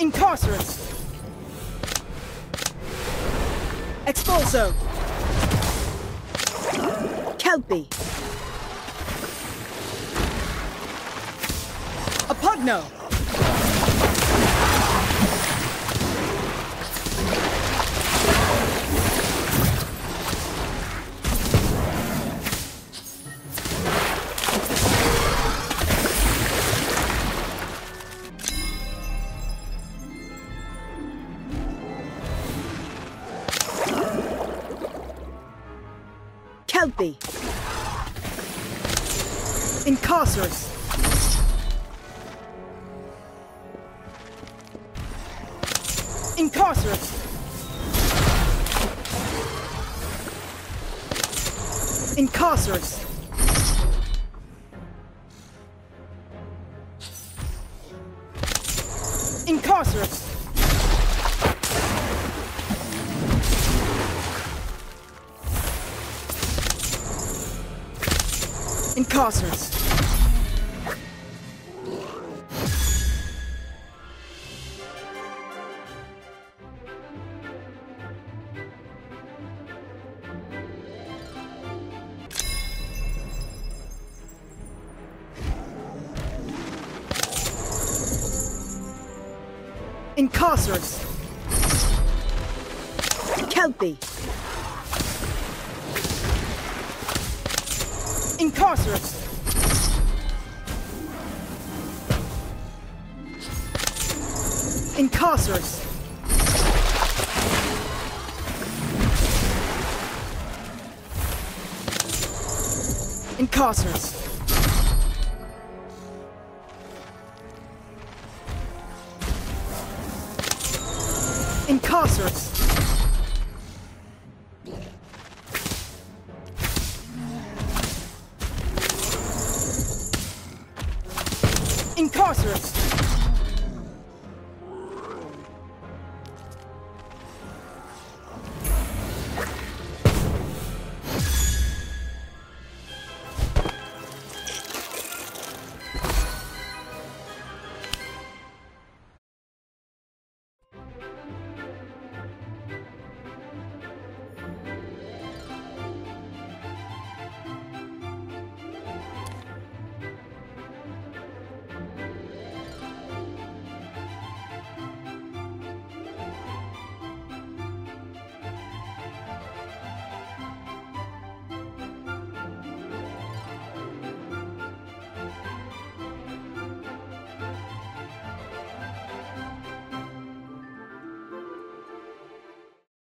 Incarcerate. Expulso. Kelpie. Apugno. Kelpie. Incarcerate. Incarcerate. Incarcerate. Incarcerate. Incarcerate. Incarcerate. Kelpie. Incarcerate. Incarcerate. Incarcerate. Incarcerate. Incarcerate!